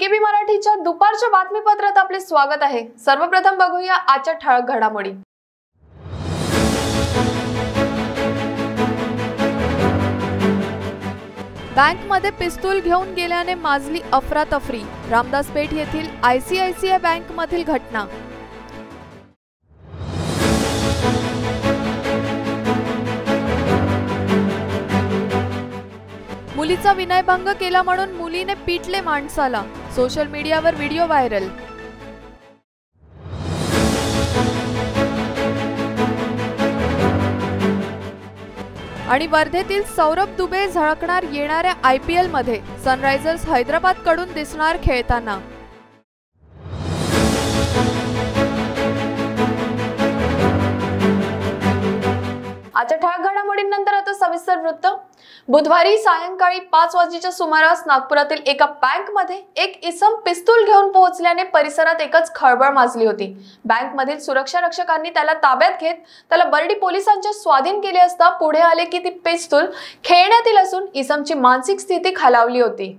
BKB मराठीच्या दुपारच्या बातमीपत्रात आपले स्वागत आहे. सर्वप्रथम बघूया आजच्या ठळक घडामोडी. बँकमध्ये पिस्तूल घेऊन गेल्याने माजली अफरातफरी. रामदास पेठ येथील आयसीआयसीआय बँकमधील घटना. मुलीचा विनयभंग केला म्हणून मुलीने पिटले माणसाला. सोशल मीडियावर व्हिडिओ व्हायरल. आणि वर्धेतील सौरभ दुबे झळकणार येणाऱ्या आय पी एलमध्ये सनरायझर्स हैदराबादकडून दिसणार खेळताना. आजच्या ठळक घडामोडींनंतर आता सविस्तर वृत्त. बुधवारी सायंकाळी पाच वाजेच्या सुमारास नागपुरातील एका बँकमध्ये एक इसम पिस्तूल घेऊन पोहोचल्याने परिसरात एकच खळबळ माजली होती. बँकमधील सुरक्षा रक्षकांनी त्याला ताब्यात घेत त्याला बर्डी पोलिसांच्या स्वाधीन केले असता पुढे आले की ती पिस्तूल खेळण्यातील असून इसमची मानसिक स्थिती खालावली होती.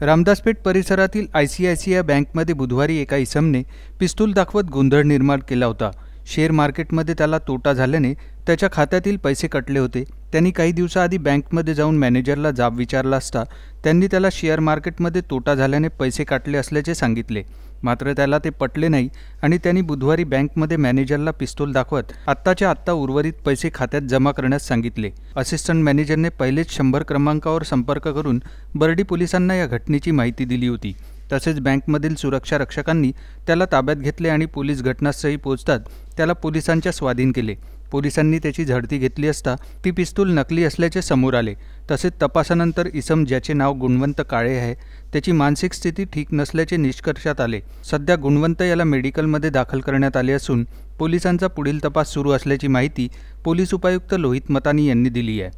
रामदासपेठ परिसरातील I C I C I बँकमध्ये बुधवारी एका इसमने पिस्तूल दाखवत गोंधळ निर्माण केला होता. शेअर मार्केटमध्ये त्याला तोटा झाल्याने त्याच्या खात्यातील पैसे कटले होते. त्यांनी काही दिवसाआधी बँकमध्ये जाऊन मॅनेजरला जाब विचारला असता. त्यांनी त्याला शेअर मार्केटमध्ये तोटा झाल्याने पैसे काटले असल्याचे सांगितले. मात्र त्याला ते पटले नाही आणि त्यांनी बुधवारी बँकमध्ये मॅनेजरला पिस्तूल दाखवत आत्ताच्या आत्ता उर्वरित पैसे खात्यात जमा करण्यास सांगितले. असिस्टंट मॅनेजरने पहिलेच शंभर क्रमांकावर संपर्क करून बर्डी पोलिसांना या घटनेची माहिती दिली होती. तसेच बँकमधील सुरक्षा रक्षकांनी त्याला ताब्यात घेतले आणि पोलीस घटनास्थळी पोहोचतात. त्याला पोलिसांच्या स्वाधीन केले. पोलिसांनी त्याची झडती घेतली असता ती पिस्तूल नकली असल्याचे समोर आले. तसेच तपासानंतर इसम ज्याचे नाव गुणवंत काळे आहे त्याची मानसिक स्थिती ठीक नसल्याचे निष्कर्षात आले. सध्या गुणवंत याला मेडिकलमध्ये दाखल करण्यात आले असून पोलिसांचा पुढील तपास सुरू असल्याची माहिती पोलीस उपायुक्त लोहित मतानी यांनी दिली आहे.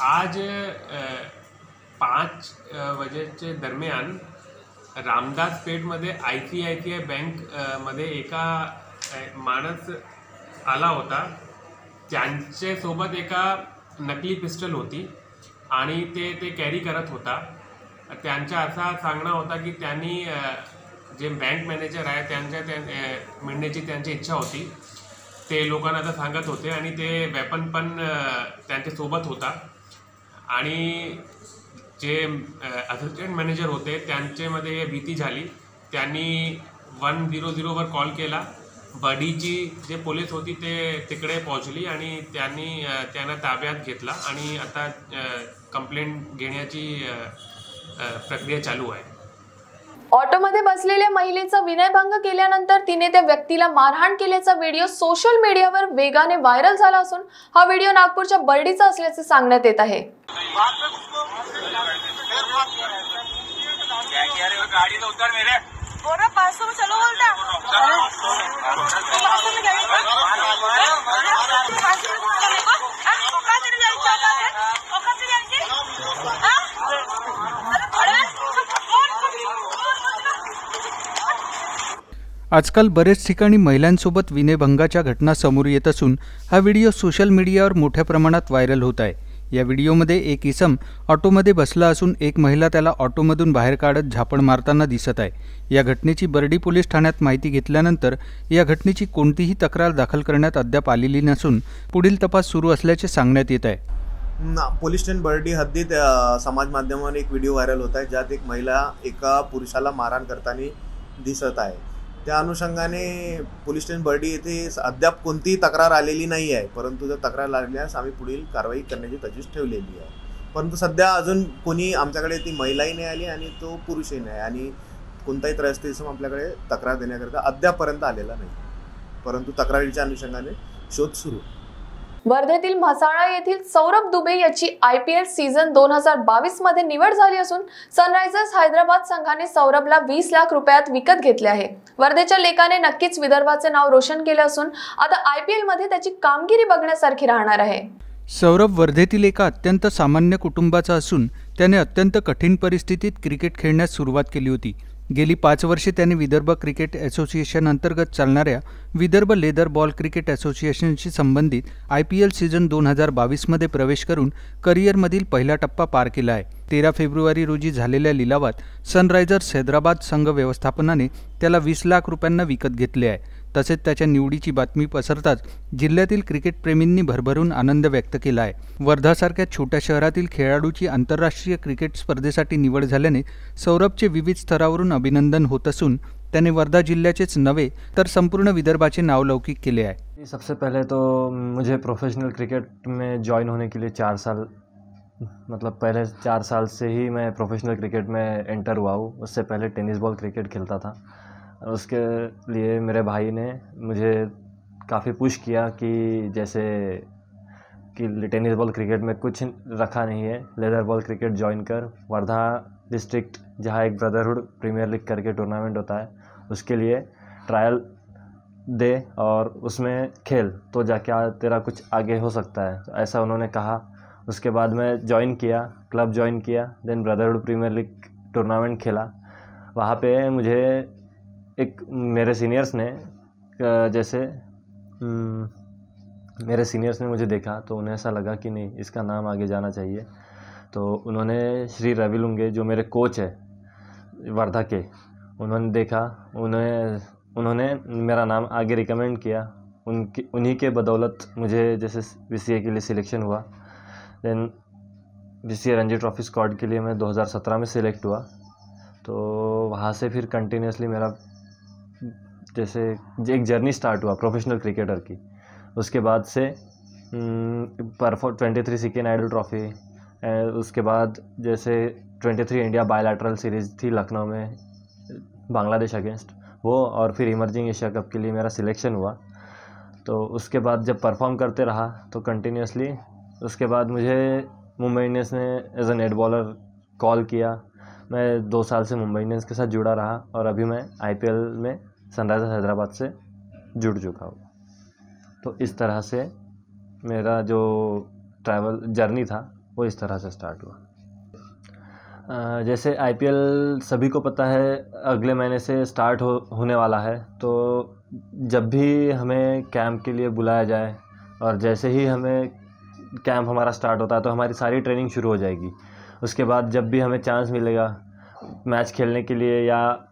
आज पाच अ, दरम्यान Ramdas पेठमध्ये I C I C I बँकमध्ये एका माणूस आला होता. त्यांच्यासोबत एका नकली पिस्टल होती आणि ते ते कॅरी करत होता. त्यांचा असा सांगणं होता की त्यांनी जे बँक मॅनेजर आहे त्यांच्या त्या मिळण्याची त्यांची इच्छा होती. ते लोकांना आता सांगत होते आणि ते वेपन पण त्यांच्यासोबत होता. आणि जे असिस्टंट मॅनेजर होते त्यांच्यामध्ये भीती झाली. त्यांनी वन झिरो झिरोवर कॉल केला. बडीची जे पोलीस होती ते तिकडे पोहोचली आणि त्यांनी त्यांना ताब्यात घेतला आणि आता कंप्लेंट घेण्याची प्रक्रिया चालू आहे. ऑटोमध्ये बसलेल्या महिलेचा विनयभंग केल्यानंतर तिने त्या व्यक्तीला मारहाण केल्याचा व्हिडिओ सोशल मीडियावर वेगाने व्हायरल झाला असून हा व्हिडिओ नागपूरच्या बर्डीचा असल्याचे सांगण्यात येत आहे क्या किया रे वो गाड़ी तो उतर मेरे बोल रहा पाँच सौ में चलो बोलता पाँच सौ में जाएगी पाँच सौ में चलो मेरे को हाँ? औकात तेरी जाएगी औकात है औकात तेरी जाएगी हाँ? अरे अरे आजकाल बरेच ठिकाणी महिलांसोबत विनयभंगाच्या घटना समोर येत असून हा व्हिडिओ सोशल मीडियावर मोठ्या प्रमाणात व्हायरल होत आहे. या व्हिडिओमध्ये एक इसम ऑटोमध्ये बसला असून एक महिला त्याला ऑटोमधून बाहेर काढत झापड मारताना दिसत आहे. या घटनेची बर्डी पोलीस ठाण्यात माहिती घेतल्यानंतर या घटनेची कोणतीही तक्रार दाखल करण्यात अद्याप आलेली नसून पुढील तपास सुरू असल्याचे सांगण्यात येत आहे. ना पोलीस स्टेशन बर्डी हद्दीत समाज माध्यमावर एक व्हिडिओ व्हायरल होत आहे ज्यात एक महिला एका पुरुषाला मारहाण करताना दिसत आहे. त्या अनुषंगाने पोलीस स्टेशन बर्डी येथे अद्याप कोणतीही तक्रार आलेली नाही आहे. परंतु जर तक्रार लागल्यास आम्ही पुढील कारवाई करण्याची तजवीज ठेवलेली आहे. परंतु सध्या अजून कोणी आमच्याकडे ती महिलाही नाही आली आणि तो पुरुषही नाही आणि कोणताही त्रयस्थ आपल्याकडे तक्रार देण्याकरिता अद्यापपर्यंत आलेला नाही. परंतु तक्रारीच्या अनुषंगाने शोध सुरू. आहे. वर्धेतील म्हसाळा येथील सौरभ दुबे याची आय पी एल सीझन दोन हजार बावीसमध्ये निवड झाली असून सनरायझर्स हैदराबाद संघाने सौरभला वीस लाख रुपयात विकत घेतले आहे. वर्धेच्या लेखाने नक्कीच विदर्भाचे नाव रोशन केले असून आता आय पी एलमध्ये त्याची कामगिरी बघण्यासारखी राहणार आहे. सौरभ वर्धेतील एका अत्यंत सामान्य कुटुंबाचा असून त्याने अत्यंत कठीण परिस्थितीत क्रिकेट खेळण्यास सुरुवात केली होती. गेली पाच वर्षे त्याने विदर्भ क्रिकेट असोसिएशन अंतर्गत चालणाऱ्या विदर्भ लेदर बॉल क्रिकेट असोसिएशनशी संबंधित आय पी एल सीझन दोन हजार बावीसमध्ये प्रवेश करून करिअरमधील पहिला टप्पा पार केला आहे. तेरा फेब्रुवारी रोजी झालेल्या लिलावात सनरायझर्स हैदराबाद संघ व्यवस्थापनाने त्याला वीस लाख रुपयांना विकत घेतले आहे. तसेच त्याच्या निवडीची बातमी पसरताच जिल्ह्यातील क्रिकेटप्रेमींनी भरभरून आनंद व्यक्त केला आहे. वर्धासारख्या छोट्या शहरातील खेळाडूची आंतरराष्ट्रीय क्रिकेट स्पर्धेसाठी निवड झाल्याने सौरभचे विविध स्तरावरून अभिनंदन होत असून त्याने वर्धा जिल्ह्याचेच नव्हे तर संपूर्ण विदर्भाचे नावलौकिक केले आहे. सबसे पहले तो मुझे प्रोफेशनल क्रिकेट में जॉईन होने के लिए चार साल मतलब पहले चार साल से ही मैं प्रोफेशनल क्रिकेट में एंटर हुआ हूँ। उससे पहले टेनिस बॉल क्रिकेट खेलता था। उसके लिए मेरे भाई ने मुझे काफ़ी पुश किया कि जैसे कि टेनिस बॉल क्रिकेट में कुछ रखा नहीं है। लेदर बॉल क्रिकेट ज्वाइन कर। वर्धा डिस्ट्रिक्ट जहाँ एक ब्रदरहुड प्रीमियर लीग करके टूर्नामेंट होता है, उसके लिए ट्रायल दे और उसमें खेल तो जाके तेरा कुछ आगे हो सकता है। ऐसा उन्होंने कहा। उसके बाद मैं ज्वाइन किया club join KIA then brotherhood premier league tournament खेला। वहाँ पे मुझे एक मेरे सीनियर्स ने जैसे हम्म, मेरे सीनियर्स ने मुझे देखा तो उन्हें ऐसा लगा कि नहीं इसका नाम आगे जाना चाहिए। तो उन्होंने श्री रवि लुंगे जो मेरे कोच है वर्धा के उन्होंने देखा उन्हें उन्होंने मेरा नाम आगे रिकमेंड किया। उनकी उन्हीं के बदौलत मुझे जैसे बी के लिए सिलेक्शन हुआ। Then B C Ranji trophy squad के लिए मैं 2017 में सिलेक्ट हुआ। तो वहाँ से फिर कंटिन्यूसली मेरा जैसे एक जर्नी स्टार्ट हुआ प्रोफेशनल क्रिकेटर की। उसके बाद से परफॉ ट्वेंटी थ्री सी आइडल ट्रॉफ़ी उसके बाद जैसे twenty three India bilateral series थी लखनऊ में, बांग्लादेश अगेंस्ट वो और फिर इमर्जिंग एशिया कप के लिए मेरा सिलेक्शन हुआ। तो उसके बाद जब परफॉर्म करते रहा तो कंटिन्यूसली उसके बाद मुझे मुंबई इंडियंस ने as a net bowler call KIA. मैं दो साल से मुंबई इंडियंस के साथ जुड़ा रहा और अभी मैं आईपीएल में सनराइजर्स हैदराबाद से जुड़ चुका हूँ। तो इस तरह से मेरा जो ट्रैवल जर्नी था, वो इस तरह से स्टार्ट हुआ। जैसे आईपीएल सभी को पता है, अगले महीने से स्टार्ट हो, होने वाला है तो जब भी हमें कैंप के लिए बुलाया जाए और जैसे ही हमें कैंप हमारा स्टार्ट होता है तो हमारी सारी ट्रेनिंग शुरू हो जाएगी। उसके बाद जब भी हमें चांस मिलेगा मैच खेलने के लिए या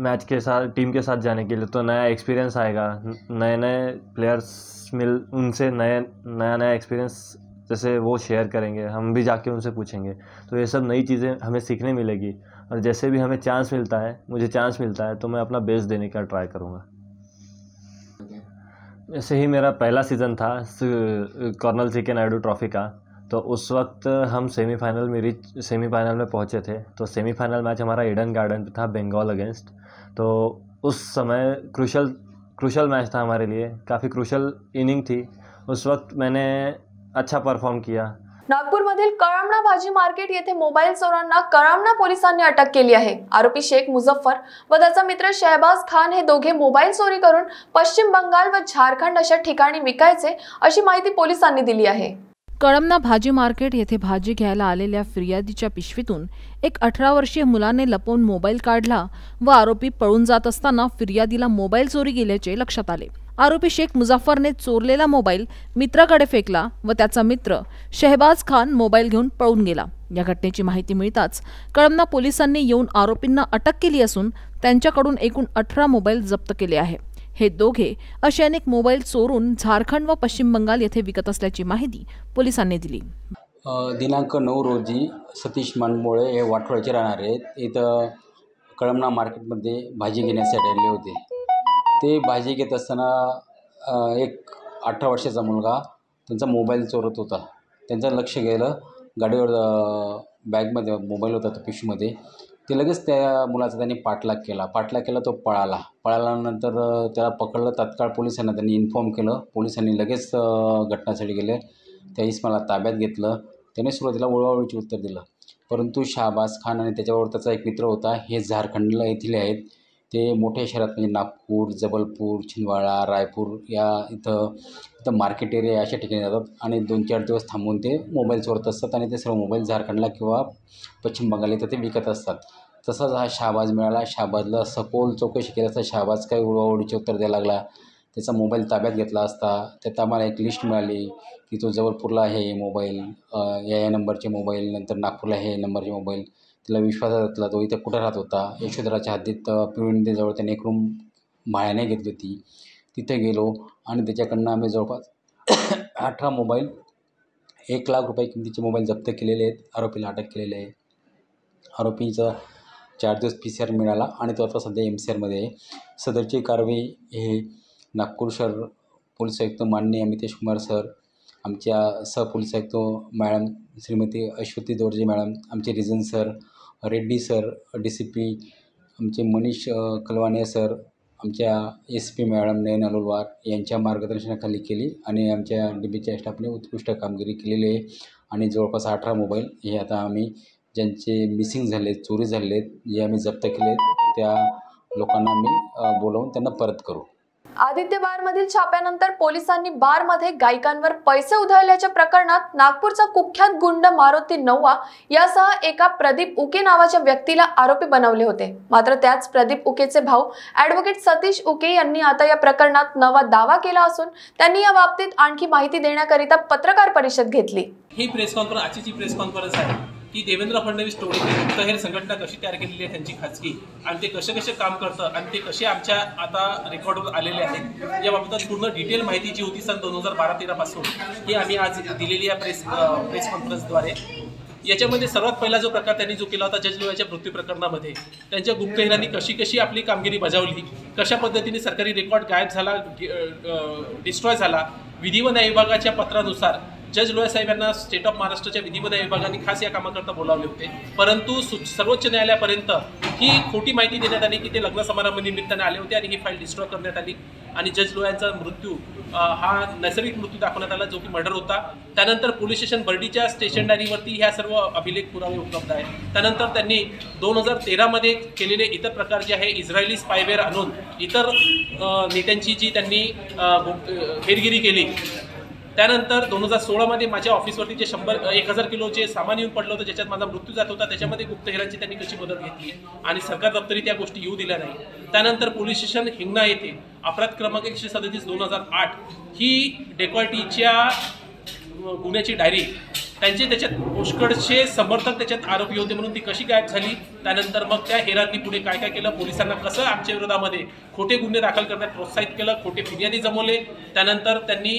मैच के साथ टीम के साथ जाने के लिए तो नया एक्सपीरियंस आएगा। नए नए प्लेयर्स मिल उनसे नए नया नया एक्सपीरियंस जैसे वो शेयर करेंगे। हम भी जाके उनसे पूछेंगे। तो ये सब नई चीज़ें हमें सीखने मिलेगी। और जैसे भी हमें चांस मिलता है मुझे चांस मिलता है तो मैं अपना बेस्ट देने का ट्राई करूँगा। ऐसे ही मेरा पहला सीज़न था colonel C K Naidu trophy का तो उस वक्त हम सेमीफाइनल में रिच, सेमीफाइनल में पहुँचे थे। तो सेमीफाइनल मैच हमारा ईडन गार्डन था बंगाल अगेंस्ट तो उस समय क्रूशल क्रूशल मैच था हमारे लिए। काफ़ी क्रूशल इनिंग थी। उस वक्त मैंने अच्छा परफॉर्म किया। नागपूरमधील कळमना भाजी मार्केट येथे मोबाईल चोरांना कळमना पोलिसांनी अटक केली आहे. आरोपी शेख मुझफ्फर व त्याचा मित्र शहबाज खान हे दोघे मोबाईल चोरी करून पश्चिम बंगाल व झारखंड अशा ठिकाणी विकायचे अशी माहिती पोलिसांनी दिली आहे. कळमना भाजी मार्केट येथे भाजी घ्यायला आलेल्या फिर्यादीच्या पिशवीतून एक अठरा वर्षीय मुलाने लपवून मोबाईल काढला व आरोपी पळून जात असताना फिर्यादीला मोबाईल चोरी गेल्याचे लक्षात आले. आरोपी शेख मुझफ्फरने चोरलेला मोबाईल मित्राकडे फेकला व त्याचा मित्र शहबाज खान मोबाईल घेऊन पळून गेला. या घटनेची माहिती मिळताच कळमना पोलिसांनी येऊन आरोपींना अटक केली असून त्यांच्याकडून एकूण अठरा मोबाईल जप्त केले आहे हे दोघे असे अनेक मोबाईल चोरून झारखंड व पश्चिम बंगाल येथे विकत असल्याची माहिती पोलिसांनी दिली. दिनांक नऊ रोजी सतीश मानमोळे हे वाठोळ्याचे राहणार आहेत. इथं कळमना मार्केटमध्ये भाजी घेण्यासाठी आले होते. ते भाजी घेत असताना एक अठरा वर्षाचा मुलगा त्यांचा मोबाईल चोरत होता. त्यांचं लक्ष गेलं. गाडीवर बॅगमध्ये मोबाईल होता तो पिशवीमध्ये. ते लगेच त्या मुलाचा त्यांनी पाठलाग केला. पाठलाग केला तो पळाला. पळाल्यानंतर त्याला पकडलं. तात्काळ पोलिसांना त्यांनी इन्फॉर्म केलं. पोलिसांनी लगेच घटनास्थळी गेले. त्या इस्माला ताब्यात घेतलं. त्याने सुरुवातीला वळवावळीचे उत्तर दिलं. परंतु शाहबाज खान आणि त्याच्याबरोबर त्याचा एक मित्र होता. हे झारखंडला येथील आहेत. ते मोठ्या शहरात म्हणजे नागपूर जबलपूर छिंदवाडा रायपूर या इथं इथं मार्केट एरिया अशा ठिकाणी जातात. आणि दोन चार दिवस थांबून ते मोबाईल चोरत असतात आणि ते सर्व मोबाईल झारखंडला किंवा पश्चिम बंगाल इथं ते विकत असतात. तसाच हा शहाबाज मिळाला. शहाबाजला सखोल चौकशी केली असता शहाबाज काही उडवाउडीचे उत्तर द्यायला लागला. त्याचा मोबाईल ताब्यात घेतला असता. त्यात आम्हाला एक लिस्ट मिळाली की तो जबलपूरला आहे मोबाईल या या नंबरचे मोबाईल नंतर नागपूरला हे नंबरचे मोबाईल तिला विश्वासात घेतला तो इथं कुठं राहत होता? यशोधराच्या हद्दीत पिवळीनदीजवळ त्याने एक रूम भाड्याने घेतली होती. तिथे गेलो आणि त्याच्याकडनं आम्ही जवळपास अठरा मोबाईल एक लाख रुपये किमतीचे मोबाईल जप्त केलेले आहेत. आरोपीला अटक केलेले आहे. आरोपीचा चार दिवस पी सी आर मिळाला आणि तो आता सध्या एम सी आरमध्ये आहे. सदरची कारवाई हे नागपूर शहर पोलीस आयुक्त माननीय अमितेश कुमार सर आमच्या सहपोलीस आयुक्त मॅडम श्रीमती अश्वती दोर्जे मॅडम आमचे region sir Reddy sir D C P आमचे मनीष कलवाने सर आमच्या S P madam Nayan Alolwar यांच्या मार्गदर्शनाखाली केली आणि आमच्या डी बीच्या स्टाफने उत्कृष्ट कामगिरी केलेली आहे. आणि जवळपास अठरा मोबाईल हे आता आम्ही ज्यांचे मिसिंग झाले चोरी झाले आहेत जे आम्ही जप्त केले आहेत, त्या लोकांना आम्ही बोलवून बोलावून त्यांना परत करू. आदित्य बारमधील छाप्यानंतर पोलिसांनी बारमध्ये गायकांवर पैसे उधळल्याच्या प्रकरणात नागपूरचा कुख्यात गुंड मारुती नव्वा यासह एका प्रदीप उके नावाच्या व्यक्तीला आरोपी बनवले होते. मात्र त्याच प्रदीप उकेचे भाऊ ॲडव्होकेट सतीश उके यांनी आता या प्रकरणात नवा दावा केला असून त्यांनी या बाबतीत आणखी माहिती देण्याकरिता पत्रकार परिषद घेतली. ही प्रेस कॉन्फरन्स आजची प्रेस कॉन्फरन्स आहे की देवेंद्र फडणवीस टोळीने गुप्तहेर संघटना कशी तयार केलेली आहे त्यांची खाजगी? आणि ते कसे कसे काम करतं? आणि ते कसे आमच्या आता रेकॉर्डवर आलेले आहेत? या बाबतीत पूर्ण डिटेल माहिती जी होती सन दोन हजार बारा तेरापासून ही आम्ही आज दिलेली आहे प्रेस प्रेस कॉन्फरन्सद्वारे याच्यामध्ये सर्वात पहिला जो प्रकार त्यांनी जो केला होता जज लोयाच्या मृत्यू प्रकरणामध्ये त्यांच्या गुप्तहेरांनी कशी कशी आपली कामगिरी बजावली? कशा पद्धतीने सरकारी रेकॉर्ड गायब झाला डिस्ट्रॉय झाला? विधी व न्याय विभागाच्या पत्रानुसार जज लोया साहेब यांना स्टेट ऑफ महाराष्ट्राच्या विधी विभागाने खास या कामाकरता बोलावले होते. परंतु सु- सर्वोच्च न्यायालयापर्यंत ही खोटी माहिती देण्यात आली की ते लग्न समारंभानिमित्ताने आले होते आणि ही फाईल डिस्ट्रॉय करण्यात आली. आणि जज लोयांचा मृत्यू हा नैसर्गिक मृत्यू दाखवण्यात आला जो की मर्डर होता. त्यानंतर पोलीस स्टेशन बर्डीच्या स्टेशन डायरीवरती ह्या सर्व अभिलेख पुरावे उपलब्ध आहेत. त्यानंतर त्यांनी दोन हजार तेरामध्ये केलेले इतर प्रकार जे आहे इस्रायली स्पायवेअर आणून इतर नेत्यांची जी त्यांनी हेरगिरी केली त्यानंतर दोन हजार सोळामध्ये माझ्या ऑफिसवरती जे शंभर एक हजार किलोचे सामान येऊन पडलं होतं ज्याच्यात माझा मृत्यू जात होता त्याच्यामध्ये गुप्तहेरांची त्यांनी कशी मदत घेतली आणि सरकार दप्तरी त्या गोष्टी येऊ दिल्या नाही त्यानंतर पोलीस स्टेशन हिंगणा येथे अपराध क्रमांक एकशे सदतीस दोन हजार आठ ही डेकॉल्टीच्या गुन्ह्याची डायरी त्यांचे त्याच्यात पुष्कळचे समर्थक त्याच्यात आरोपी होते म्हणून ती कशी गायब झाली? त्यानंतर मग त्या हेरांनी पुढे काय काय केलं? पोलिसांना कसं आमच्या विरोधामध्ये खोटे गुन्हे दाखल करण्यात प्रोत्साहित केलं खोटे फिर्यादी जमवले. त्यानंतर त्यांनी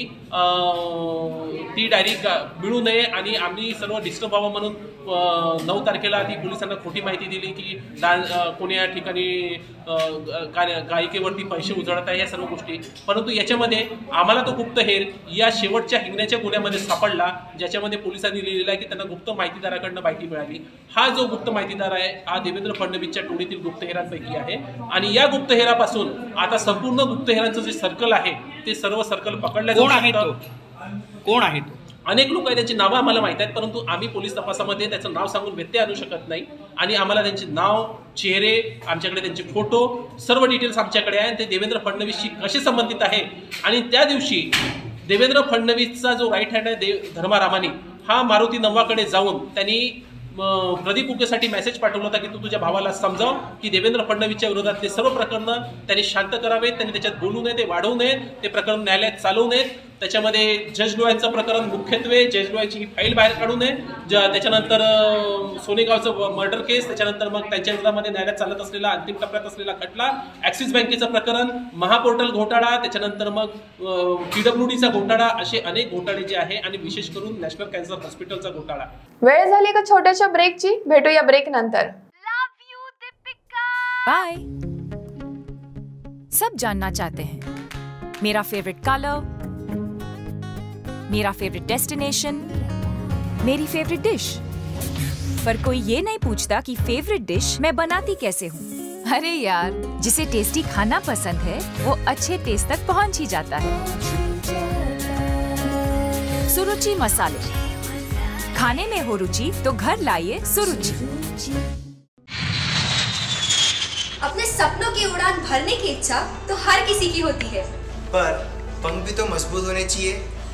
ती डायरी गा- मिळू नये आणि आम्ही सर्व डिस्टर्ब व्हावं म्हणून नऊ तारखेला ती पोलिसांना खोटी माहिती दिली की डान्स कोणी या ठिकाणी गायिकेवरती पैसे उजळत आहे या सर्व गोष्टी. परंतु याच्यामध्ये आम्हाला तो गुप्त हेर या शेवटच्या हिंगण्याच्या गुन्ह्यामध्ये सापडला ज्याच्यामध्ये पोलिसांनी लिहिलेलं आहे की त्यांना गुप्त माहितीदाराकडनं माहिती मिळाली. हा जो गुप्त माहितीदार आहे हा देवेंद्र फडणवीसच्या टोळीतील गुप्तहेरांपैकी आहे. आणि या गुप्तहेरापासून आता संपूर्ण गुप्तहेरांचं जे सर्कल आहे ते सर्व सर्कल पकडल्या कोण आहे. कोण आहे तो? अनेक लोक आहेत त्यांची नावं आम्हाला माहीत आहेत परंतु आम्ही पोलीस तपासामध्ये त्याचं नाव सांगून व्यत्यय आणू शकत नाही. आणि आम्हाला त्यांचे नाव चेहरे आमच्याकडे त्यांचे फोटो सर्व डिटेल्स आमच्याकडे आहे. ते देवेंद्र फडणवीसशी कसे संबंधित आहे? आणि त्या दिवशी देवेंद्र फडणवीसचा जो राईट हँड आहे देव धर्मारामानी हा मारुती नव्वाकडे जाऊन त्यांनी प्रदीप उकेसाठी मेसेज पाठवला होता की तू तुझ्या भावाला समजाव की देवेंद्र फडणवीसच्या विरोधातले सर्व प्रकरणं त्यांनी शांत करावेत त्यांनी त्याच्यात बोलू नये ते वाढवू नयेत ते प्रकरण न्यायालयात चालवू नयेत. त्याच्यामध्ये जज लोयांचं प्रकरण मुख्यत्वे जज लोयांची ही फाईल बाहेर काढू नये. ज त्याच्यानंतर सोनेगावचं मर्डर केस त्याच्यानंतर मग त्यांच्या विरोधामध्ये न्यायालयात चालत असलेला अंतिम टप्प्यात असलेला खटला ॲक्सिस बँकेचं प्रकरण महापोर्टल घोटाळा त्याच्यानंतर मग पीडब्ल्यू डीचा घोटाळा असे अनेक घोटाळे जे आहे आणि विशेष करून नॅशनल कॅन्सर हॉस्पिटलचा घोटाळा. वेळ झाली एका छोट्याशा ब्रेकची भेटूया ब्रेक नंतर। बाय सब जानना चाहते हैं। मेरा फेवरेट कलर मेरा फेवरेट डेस्टिनेशन मेरी फेवरेट डिश पर कोई ये नहीं पूछता कि फेवरेट डिश मैं बनाती कैसे हूँ। अरे यार। जिसे टेस्टी खाना पसंद है वो अच्छे टेस्ट तक पहुँच ही जाता है। सुरुचि मसाले। खाने में हो रुचि तो घर लाइए सुरुचि। अपने सपनों की उड़ान भरने की इच्छा तो हर किसी की होती है। पर पंख भी तो मज़बूत होने चाहिए।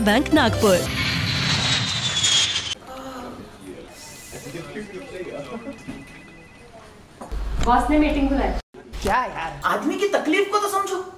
Bank Nagpur boss ने मीटिंग बुलाई। क्या यार? आदमी की तकलीफ़ को तो समझो।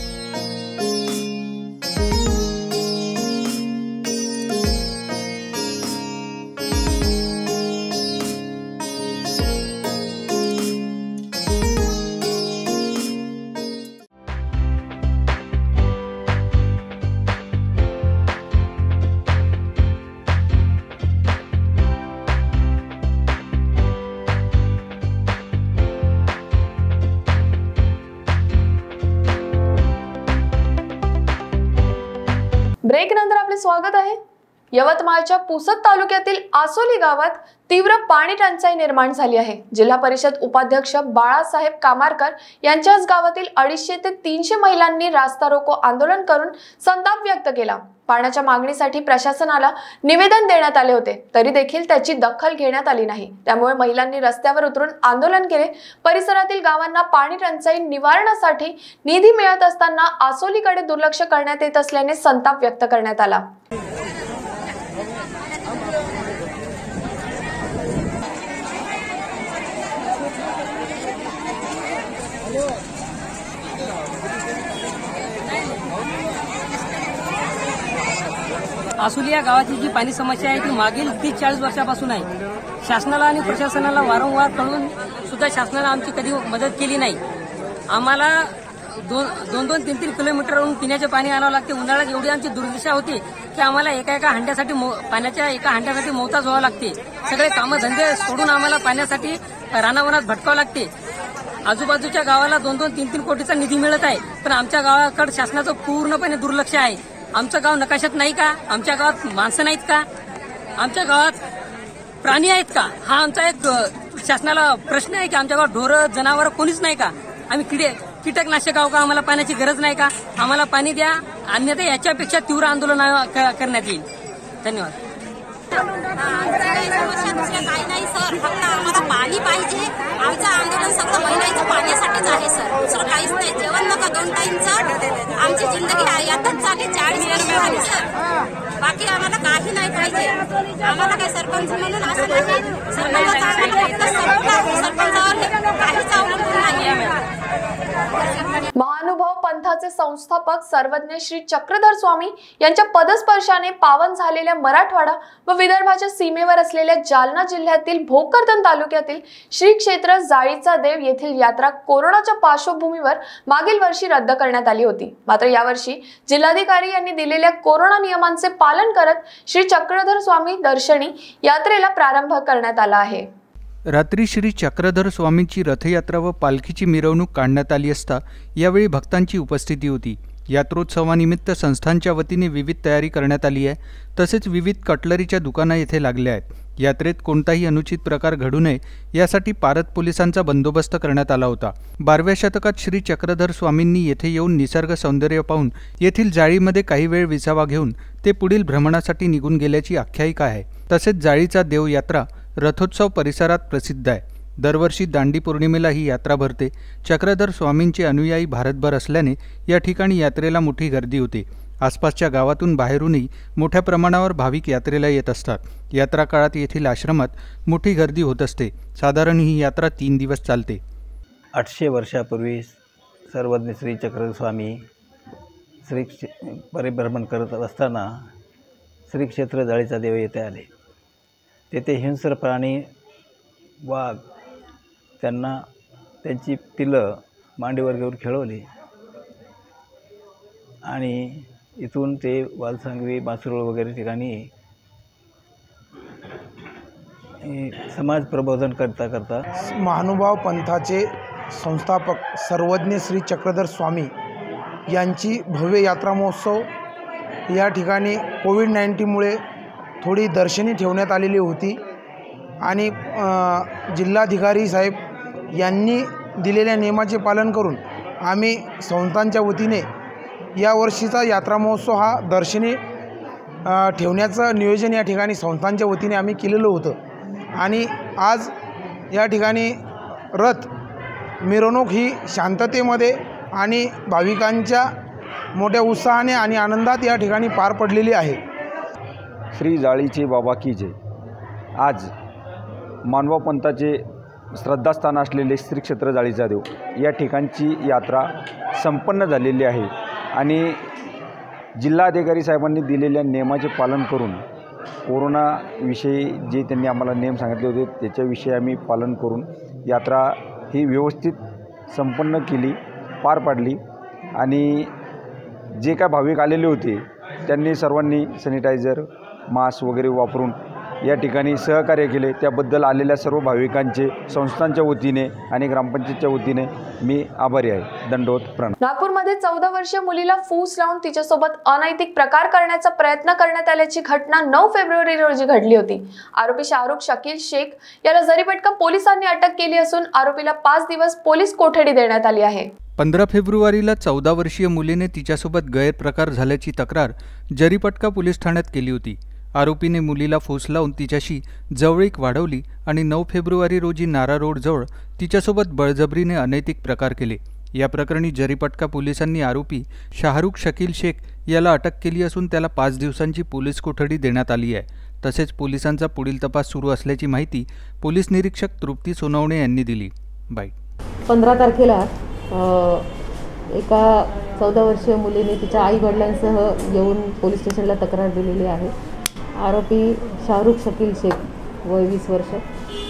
यवतमाळच्या पुसद तालुक्यातील आसोली गावात तीव्र पाणी टंचाई निर्माण झाली आहे. जिल्हा परिषद उपाध्यक्ष बाळासाहेब कामारकर यांच्याच गावातील अडीचशे ते तीनशे महिलांनी रास्ता रोको आंदोलन करून संताप व्यक्त केला. पाण्याच्या मागणीसाठी प्रशासनाला निवेदन देण्यात आले होते. तरी देखील त्याची दखल घेण्यात आली नाही. त्यामुळे महिलांनी रस्त्यावर उतरून आंदोलन केले. परिसरातील गावांना पाणी टंचाई निवारणासाठी निधी मिळत असताना आसोलीकडे दुर्लक्ष करण्यात येत असल्याने संताप व्यक्त करण्यात आला. आसुली या गावाची जी पाणी समस्या आहे ती मागील तीस चाळीस वर्षापासून आहे. शासनाला आणि प्रशासनाला वारंवार कळून सुद्धा शासनाला आमची कधी मदत केली नाही. आम्हाला दोन दोन दोन तीन तीन किलोमीटरवरून पिण्याचे पाणी आणावं लागते. उन्हाळ्यात एवढी आमची दुर्दशा होती की आम्हाला एका एका हंड्यासाठी मो- पाण्याच्या एका हंड्यासाठी मोताज व्हावं लागते. सगळे कामं धंदे सोडून आम्हाला पाण्यासाठी रानावनात भटकावं लागते. आजूबाजूच्या गावाला दोन दोन तीन तीन कोटीचा निधी मिळत आहे. पण आमच्या गावाकडे शासनाचं पूर्णपणे दुर्लक्ष आहे. आमचं गाव नकाशात नाही का? आमच्या गावात माणसं नाहीत का? आमच्या गावात प्राणी आहेत का? हा आमचा एक शासनाला प्रश्न आहे की आमच्या गावात ढोरं जनावर कोणीच नाही का? आम्ही किडे कीटकनाशक आहो का? आम्हाला पाण्याची गरज नाही का? आम्हाला पाणी द्या. अन्यथा याच्यापेक्षा तीव्र आंदोलन क- करण्यात येईल. धन्यवाद. काही सर फक्त आम्हाला आंदोलन सगळं महिलांचं पाण्यासाठीच आहे सर दुसरं काहीच नाही जेवण नका दोन टाईमचं. ज़िंदगी यातच चालली चाळीस वर्ष सर बाकी आम्हाला काही नाही पाहिजे. सरपंच सरपंच- सरपंचावर अवलंबून नाही आहे. महानुभाव पंथाचे संस्थापक सर्वज्ञ श्री चक्रधर स्वामी यांच्या पदस्पर्शाने पावन झालेल्या मराठवाडा व विदर्भाच्या सीमेवर असलेल्या जालना जिल्ह्यातील भोकरदन तालुक्यातील श्री क्षेत्र जाळीचा देव येथील यात्रा कोरोनाच्या पार्श्वभूमीवर मागील वर्षी रद्द करण्यात आली होती. मात्र यावर्षी जिल्हाधिकारी यांनी दिलेल्या कोरोना नियमांचे पालन करत श्री चक्रधर स्वामी दर्शनी यात्रेला प्रारंभ करण्यात आला आहे. रात्री श्री चक्रधर स्वामींची रथयात्रा व पालखीची मिरवणूक काढण्यात आली असता यावेळी भक्तांची उपस्थिती होती. यात्रोत्सवानिमित्त संस्थांच्या वतीने विविध तयारी करण्यात आली आहे. तसेच विविध कटलरीच्या दुकानं येथे लागल्या आहेत. यात्रेत कोणताही अनुचित प्रकार घडू नये यासाठी पारत पोलिसांचा बंदोबस्त करण्यात आला होता. बारव्या शतकात श्री चक्रधर स्वामींनी येथे येऊन निसर्ग सौंदर्य पाहून येथील जाळीमध्ये काही वेळ विसावा घेऊन ते पुढील भ्रमणासाठी निघून गेल्याची आख्यायिका आहे. तसेच जाळीचा देव यात्रा रथोत्सव परिसरात प्रसिद्ध आहे. दरवर्षी दांडी पौर्णिमेला ही यात्रा भरते. चक्रधर स्वामींचे अनुयायी भारतभर असल्याने या ठिकाणी यात्रेला मोठी गर्दी होते. आसपासच्या गावातून बाहेरूनही मोठ्या प्रमाणावर भाविक यात्रेला येत असतात. यात्रा काळात येथील आश्रमात मोठी गर्दी होत असते. साधारण ही यात्रा तीन दिवस चालते. आठशे वर्षापूर्वी सर्वज्ञ श्री चक्रधर स्वामी श्री परिभ्रमण करत असताना श्री क्षेत्र जाळीचा देव येथे आले. तेथे हिंस्र प्राणी वाघ त्यांना त्यांची पिलं मांडीवर घेऊन खेळवली. आणि इथून ते वालसांगवी मासुरोळ वगैरे ठिकाणी समाज प्रबोधन करता करता महानुभाव पंथाचे संस्थापक सर्वज्ञ श्री चक्रधर स्वामी यांची भव्य यात्रा महोत्सव या ठिकाणी कोविड नाईन्टीनमुळे थोडी दर्शनी ठेवण्यात आलेली होती. आणि जिल्हाधिकारी साहेब यांनी दिलेल्या नियमाचे पालन करून आम्ही संस्थांच्या वतीने यावर्षीचा यात्रा महोत्सव हा दर्शनी ठेवण्याचं नियोजन या ठिकाणी संस्थांच्या वतीने आम्ही केलेलं होतं. आणि आज या ठिकाणी रथ मिरवणूक ही शांततेमध्ये आणि भाविकांच्या मोठ्या उत्साहाने आणि आनंदात या ठिकाणी पार पडलेली आहे. श्री जाळीचे बाबा की जय. आज मानवा पंथाचे श्रद्धास्थान असलेले श्री क्षेत्र जाळीचा देव या ठिकाणची यात्रा संपन्न झालेली आहे आणि जिल्हाधिकारी साहेबांनी दिलेल्या नियमाचे पालन करून कोरोनाविषयी जे त्यांनी आम्हाला नियम सांगितले होते त्याच्याविषयी आम्ही पालन करून यात्रा ही व्यवस्थित संपन्न केली पार पाडली आणि जे काय भाविक आलेले होते त्यांनी सर्वांनी सॅनिटायझर मास्क वगैरे वापरून या ठिकाणी सहकार्य केले. त्याबद्दल आलेल्या सर्व भाविकांचे संस्थांच्या वतीने आणि ग्रामपंचायतच्या वतीने मी आभारी आहे. दंडवत प्रणाम. नागपूरमध्ये चौदा वर्षीय मुलीला फूस लावून तिच्यासोबत अनैतिक प्रकार करण्याचा प्रयत्न करण्यात आल्याची घटना नऊ फेब्रुवारी रोजी घडली होती. आरोपी शाहरुख शकील शेख याला जरीपटका पोलिसांनी अटक केली असून आरोपीला पाच दिवस पोलीस कोठडी देण्यात आली आहे. पंधरा फेब्रुवारीला चौदा वर्षीय मुलीने तिच्यासोबत गैरप्रकार झाल्याची तक्रार जरीपटका पोलीस ठाण्यात केली होती. आरोपीने मुलीला फोस लावून तिच्याशी जवळीक वाढवली आणि नऊ फेब्रुवारी रोजी नारा रोडजवळ तिच्यासोबत बळजबरीने अनैतिक प्रकार केले. या प्रकरणी जरीपटका पोलिसांनी आरोपी शाहरुख शकील शेख याला अटक केली असून त्याला पाच दिवसांची पोलीस कोठडी देण्यात आली आहे. तसेच पोलिसांचा पुढील तपास सुरू असल्याची माहिती पोलीस निरीक्षक तृप्ती सोनवणे यांनी दिली. बाईट पंधरा तारखेला एका चौदा वर्षीय मुलीने तिच्या आई वडिलांसह येऊन पोलीस स्टेशनला तक्रार दिलेली आहे. आरोपी शाहरुख शकील शेख वय वीस वर्ष.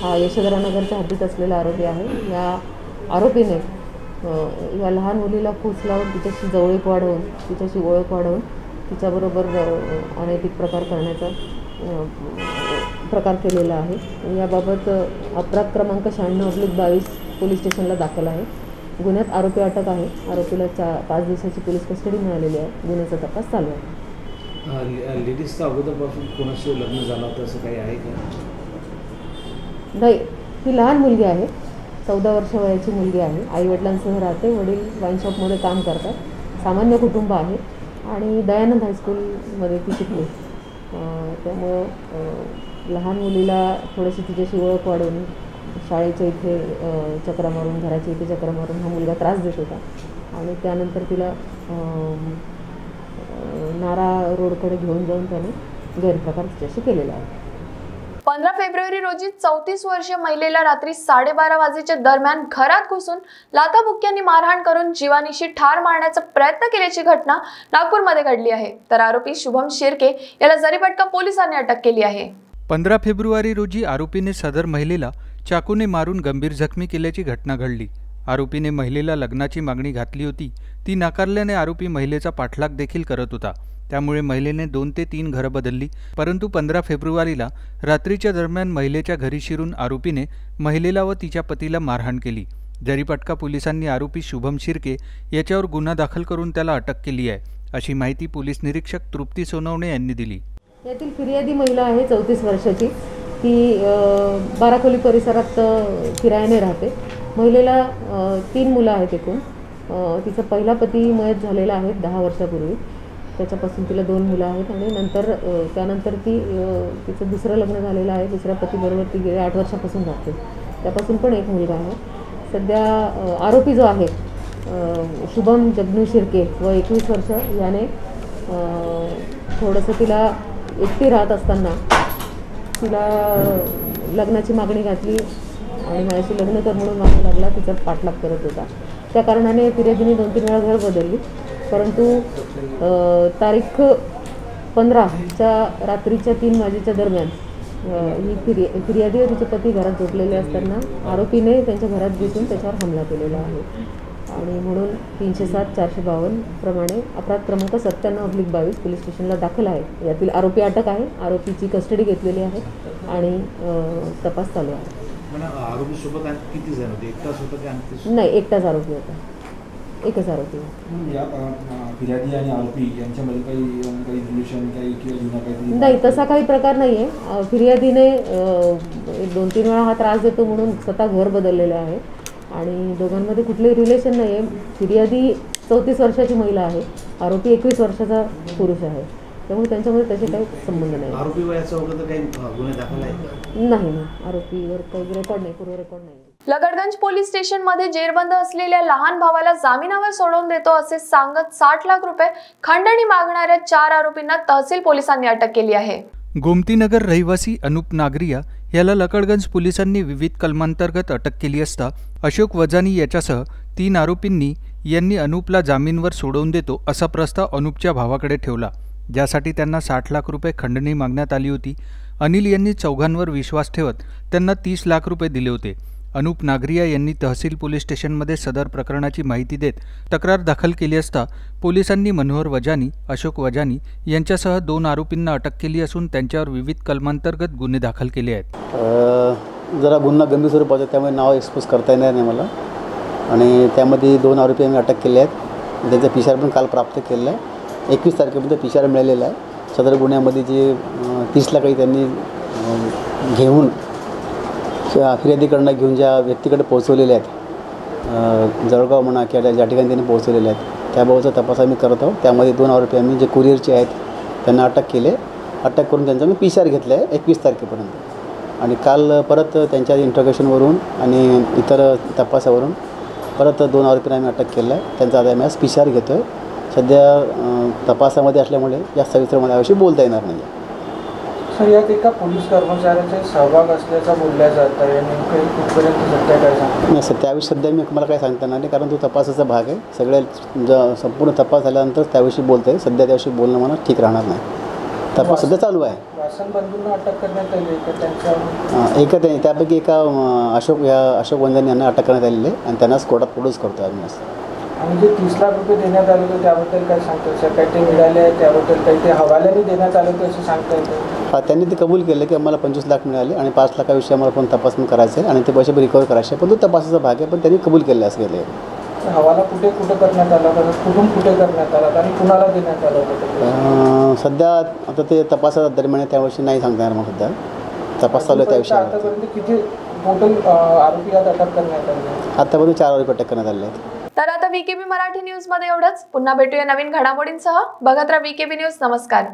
हा यशोधरानगरच्या हद्दीत असलेला आरोपी आहे. या आरोपीने या लहान मुलीला फूस लावून तिच्याशी जवळीक वाढवून तिच्याशी ओळख वाढवून तिच्याबरोबर अनैतिक प्रकार करण्याचा प्रकार केलेला आहे. याबाबत अपराध क्रमांक शहाण्णव अब्लिक बावीस पोलीस स्टेशनला दाखल आहे. गुन्ह्यात आरोपी अटक आहे. आरोपीला चा पाच दिवसाची पोलीस कस्टडी मिळालेली आहे. गुन्ह्याचा तपास चालू आहे. लेडीजचं अगोदरपासून कोणाशी लग्न झालं होतं असं काही आहे का? नाही ती लहान मुलगी आहे. चौदा वर्ष वयाची मुलगी आहे. आईवडिलांसह राहते. वडील वाईन शॉपमध्ये काम करतात. सामान्य कुटुंब आहे. आणि दयानंद हायस्कूलमध्ये ती शिकली. त्यामुळं लहान मुलीला थोडीशी तिच्याशी ओळख वाढवून शाळेच्या इथे चक्र चक्रा मारून घराच्या इथे चक्रा मारून हा मुलगा त्रास देत होता. आणि त्यानंतर तिला नारा रोडकडे घेऊन जाऊन त्याने गैरप्रकार तिच्याशी केलेला आहे. पंधरा फेब्रुवारी रोजी चौतीस वर्षीय महिलेला रात्री साडेबारा वाजेच्या दरम्यान घरात घुसून लाथाबुक्क्यांनी मारहाण करून जीवानीशी ठार मारण्याचा प्रयत्न केल्याची घटना नागपूरमध्ये घडली आहे. तर आरोपी शुभम शिर्के याला जरीपटका पोलिसांनी अटक केली आहे. पंधरा फेब्रुवारी रोजी आरोपीने सदर महिलेला चाकूने मारून गंभीर जखमी केल्याची घटना घडली. आरोपीने महिलेला लग्नाची मागणी घातली होती. ती नाकारल्याने आरोपी महिलेचा पाठलाग देखील करत होता. त्यामुळे महिलेने दोन ते तीन घरं बदलली. परंतु पंधरा फेब्रुवारीला रात्रीच्या दरम्यान महिलेच्या घरी शिरून आरोपीने महिलेला व तिच्या पतीला मारहाण केली. जरीपटका पोलिसांनी आरोपी शुभम शिर्के याच्यावर गुन्हा दाखल करून त्याला अटक केली आहे अशी माहिती पोलीस निरीक्षक तृप्ती सोनवणे यांनी दिली. यातील फिर्यादी महिला आहे चौतीस वर्षाची. ती बाराखोली परिसरात किरायाने राहते. महिलेला तीन मुलं आहेत एकूण. तिचा पहिला पती मयत झालेला आहे दहा वर्षापूर्वी. त्याच्यापासून तिला दोन मुलं आहेत आणि नंतर त्यानंतर ती तिचं दुसरं लग्न झालेलं आहे. दुसऱ्या पतीबरोबर ती गेल्या आठ वर्षापासून राहते. त्यापासून पण एक मुलगा आहे. सध्या आरोपी जो आहे शुभम जगनू शिर्के व एकवीस वर्ष याने थोडंसं तिला एकटी राहत असताना तिला लग्नाची मागणी घातली. आणि माझ्याशी लग्न कर म्हणून मागू लागला तिचा पाठलाग करत होता. त्या कारणाने फिर्यादीने दोन तीन वेळा घर बदलली. परंतु तारीख पंधराच्या रात्रीच्या तीन वाजेच्या दरम्यान ही फिर्या फिर्यादी व तिचे पती घरात झोपलेले असताना आरोपीने त्यांच्या घरात घुसून त्याच्यावर हमला केलेला आहे. आणि म्हणून तीनशे सात चारशे बावन्न प्रमाणे अपराध क्रमांक सत्त्याण्णव अब्लिक बावीस पोलीस स्टेशनला दाखल आहे. यातील आरोपी अटक आहे. आरोपीची कस्टडी घेतलेली आहे. आणि तपास चालू आहे. आरोपी सोबत किती जण होते? एकटाच होता की आणखी नाही एकटाच आरोपी होता. एकच आरोपी फिर्यादी आणि आरोपी यांच्यामध्ये काही काही रिलेशन काही किंवा जुना काहीतरी नाही तसा काही प्रकार नाही आहे फिर्यादीने दोन तीन वेळा हा त्रास देतो म्हणून स्वतः घर बदललेलं आहे. आणि दोघांमध्ये कुठलंही रिलेशन नाही आहे फिर्यादी चौतीस वर्षाची महिला आहे. आरोपी एकवीस वर्षाचा पुरुष आहे. त्यामुळे त्यांच्यामध्ये तसे काही संबंध नाही. आरोपी वयाचा वगैरे काही गुन्हे दाखल आहे का? नाही नाही. आरोपीवर काही रेकॉर्ड नाही पूर्व रेकॉर्ड नाही. लगडगंज पोलीस स्टेशनमध्ये जेरबंद असलेल्या लहान भावाला जामिनावर सोडवून देतो असे सांगत साठ लाख रुपये खंडणी मागणाऱ्या चार आरोपींना तहसील पोलिसांनी अटक केली आहे. गोमतीनगर रहिवासी अनुप नागरिया याला लकडगंज पोलिसांनी विविध कलमांतर्गत अटक केली असता अशोक वजानी याच्यासह तीन आरोपींनी यांनी अनुपला जामीनवर सोडवून देतो असा प्रस्ताव अनुपच्या भावाकडे ठेवला. ज्यासाठी त्यांना साठ लाख रुपये खंडणी मागण्यात आली होती. अनिल यांनी चौघांवर विश्वास ठेवत त्यांना तीस लाख रुपये दिले होते. अनुप नागरिया यांनी तहसील पोलीस स्टेशनमध्ये सदर प्रकरणाची माहिती देत तक्रार दाखल केली असता पोलिसांनी मनोहर वजानी अशोक वजानी यांच्यासह दोन आरोपींना अटक केली असून त्यांच्यावर विविध कलमांतर्गत गुन्हे दाखल केले आहेत. जरा गुन्हा गंभीर स्वरूपाचा त्यामुळे नाव एक्सपोज करता येणार नाही मला. आणि त्यामध्ये दोन आरोपी आम्ही अटक केले आहेत. त्यांचा पिशार पण काल प्राप्त केलेला आहे. एकवीस तारखेपर्यंत पिशार मिळालेला आहे. सदर गुन्ह्यामध्ये जे तीसला काही त्यांनी घेऊन त्या फिर्यादीकडनं घेऊन ज्या व्यक्तीकडे पोहोचवलेल्या आहेत जळगाव म्हणा किंवा ज्या- ठिकाणी त्यांनी पोहोचवलेल्या आहेत त्याबाबतचा तपास आम्ही करत आहोत. त्यामध्ये दोन आरोपी आम्ही जे कुरिअरचे आहेत त्यांना अटक केले. अटक करून त्यांचा मी पिशार घेतला आहे एकवीस तारखेपर्यंत. आणि काल परत त्यांच्या इंट्रोगेशनवरून आणि इतर तपासावरून परत दोन आरोपींना आम्ही अटक केलं आहे. त्यांचा आता आम्ही आज पिशार घेतो आहे सध्या तपासामध्ये असल्यामुळे जास्त सविस्तर मला याविषयी बोलता येणार नाही आहे सर यात एका पोलीस कर्मचाऱ्याचा सहभाग असल्याचा बोलल्या जात. आहे नेमकं कुठपर्यंत सत्य काय सांगतो? नाही सर त्याविषयी सध्या मी मला काय सांगता येणार नाही कारण तो तपासाचा भाग आहे. सगळ्या संपूर्ण तपास झाल्यानंतर त्याविषयी बोलता येईल. सध्या त्याविषयी बोलणं मला ठीक राहणार नाही. तपास सध्या चालू आहे. आहे एका त्या- त्यापैकी एका अशोक या अशोक वंदन यांना अटक करण्यात आलेली आहे आणि त्यांनाच कोर्टात प्रोड्यूस करतो आम्ही आणि जे तीस लाख रुपये देण्यात आले होते त्याबद्दल काय सांगतात सर काही ते मिळाले त्याबद्दल काही ते हवाल्याने देण्यात आले होते असं सांगता येतं हा, त्यांनी ते कबूल केलं की आम्हाला पंचवीस लाख मिळाले आणि पाच लाखाविषयी आम्हाला पण तपासणी करायचं आहे आणि ते पैसे रिकवर करायचे पण तो तपासाचा भाग आहे पण त्यांनी कबूल केलं असं केलं हवाला कुठे कुठे करण्यात आला होता? कुठून कुठे करण्यात आला आणि कुणाला देण्यात आलं होतं सध्या आता ते तपासा दरम्यान त्याविषयी नाही सांगता येणार मला सध्या. तपास चालू आहे त्याविषयी. आतापर्यंत किती टोटल आरोपी अटक करण्यात आले? आतापर्यंत चार आरोपी अटक करण्यात आले आहेत. तर आता व्हीकेबी मराठी न्यूजमध्ये एवढंच. पुन्हा भेटूया नवीन घडामोडींसह. बघत राहा व्हीकेबी न्यूज नमस्कार.